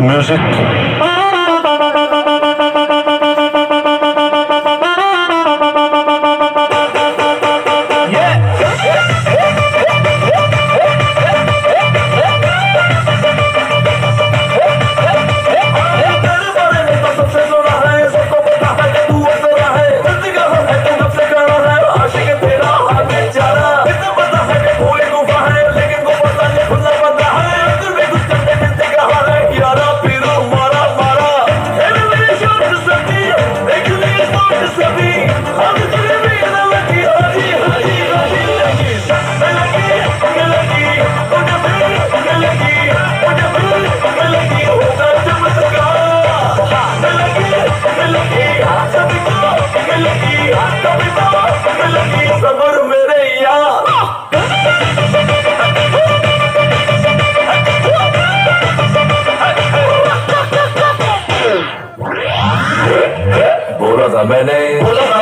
Music. मैंने।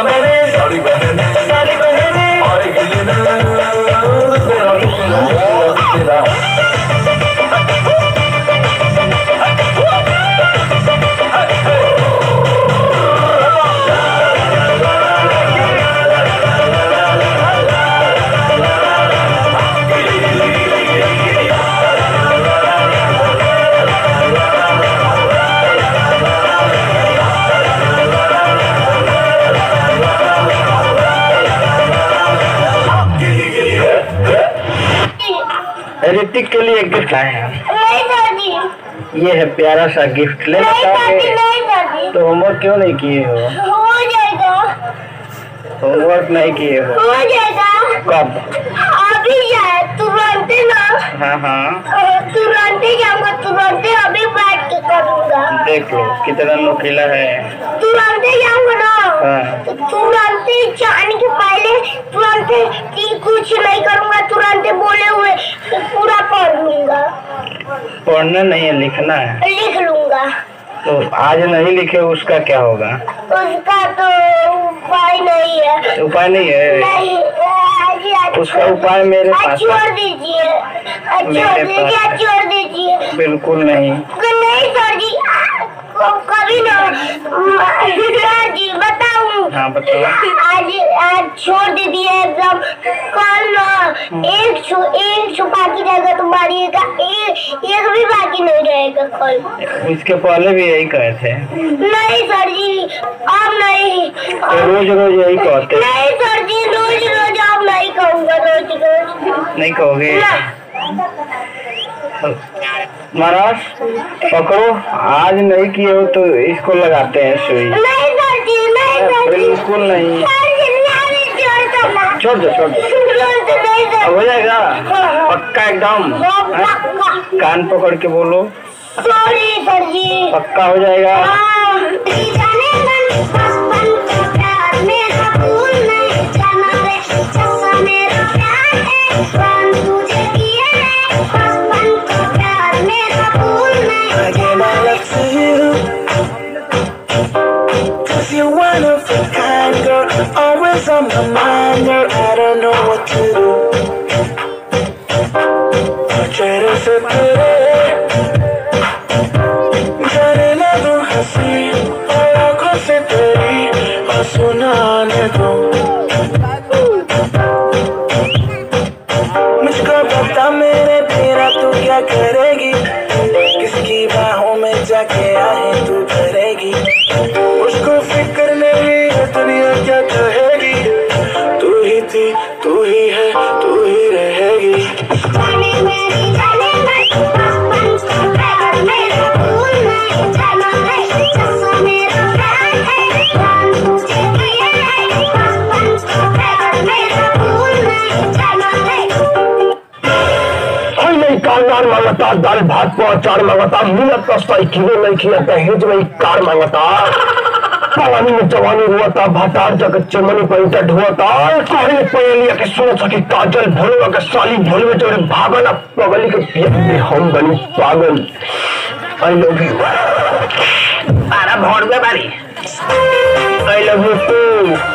ऋतिक के लिए गिफ्ट लाए हैं ये है प्यारा सा गिफ्ट ले नहीं दादी बताओगे नहीं दादी। तो होमवर्क क्यों नहीं किए हो? जाएगा होमवर्क नहीं किए हो। जाएगा कब? अभी तुरंत ना। हाँ हाँ। तुरंत ही जाऊँगा तुरंत अभी बैठ के करूँगा। देख लो कितना नुकीला है। तुरंत ही जाऊँगा ना। हाँ। तो तुरंत जाने के पहले तुरंत कुछ नहीं करूँगा तुरंत बोले हुए पूरा पढ़ लूँगा। पढ़ना नहीं है लिखना है। लिख लूँगा। तो आज नहीं लिखे उसका क्या होगा? उसका तो उपाय नहीं है। उपाय नहीं है। नहीं आज आज उसका उपाय मेरे पास छोड़ दीजिए। छोड़ दीजिए बिल्कुल नहीं। नहीं सर जी कभी ना जी बताऊँ हाँ बताओ। आज आज छोड़ दीजिए एकदम कल एक छो एक छो बाकी रहेगा मारिएगा एक एक भी बाकी नहीं रहेगा कल इसके पहले भी यही कहे थे। नहीं सर जी अब नहीं। तो रोज रोज यही कहते नहीं सर जी रोज रोज अब नहीं कहूँगा रोज रोज। नहीं कहोगे? महाराज पकड़ो। आज नहीं किए हो तो इसको लगाते हैं सुई। बिल्कुल नहीं। छोड़ दो छोड़ दो। हो जाएगा। पक्का एकदम। हाँ? कान पकड़ के बोलो। पक्का हो जाएगा। हाँ, love to you. Cause you're one of a kind, girl. Always on my mind, girl. I don't know what to do. I try to separate. But I never have seen. I go separate. But soon I'll तू ही है तू ही रहेगी। जाने मेरी जाने car माँगता दाल भात को अचार माँगता मिलत का साइकिलो नहीं किया दहेज में कार माँगता। पानी में जवानी हुआ हुआता भातार जग चमनी हुआ था। सारी पहलिया के सोच के काजल भोलवा के साली भोलवे जोड़े भागना पगली के पिया में हम बनी पागल। आई लव यू बारा भोड़वे बारी। I love you too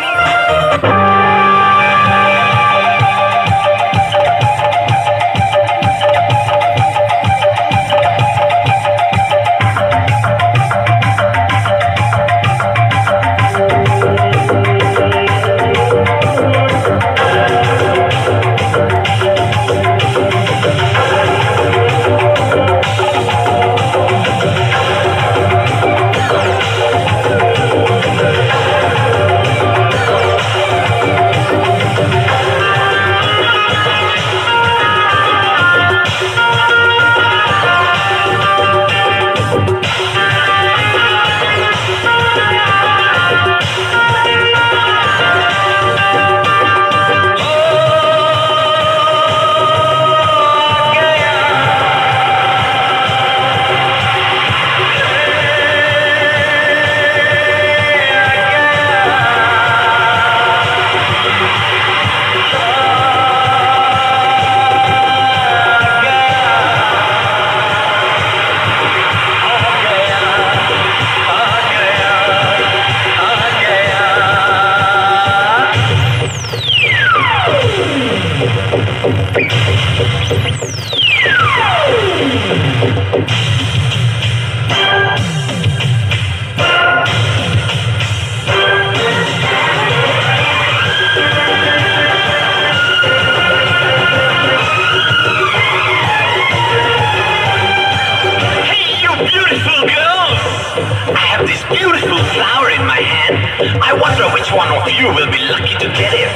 beautiful flower in my hand. I wonder which one of you will be lucky to get it.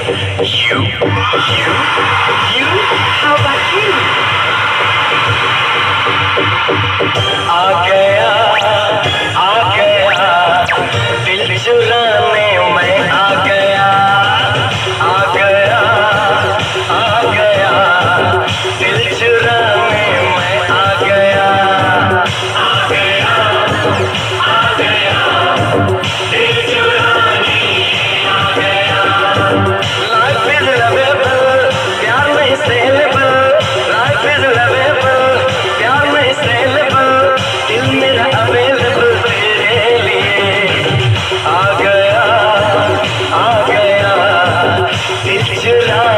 You? You? You? How about you? Again. You Krishna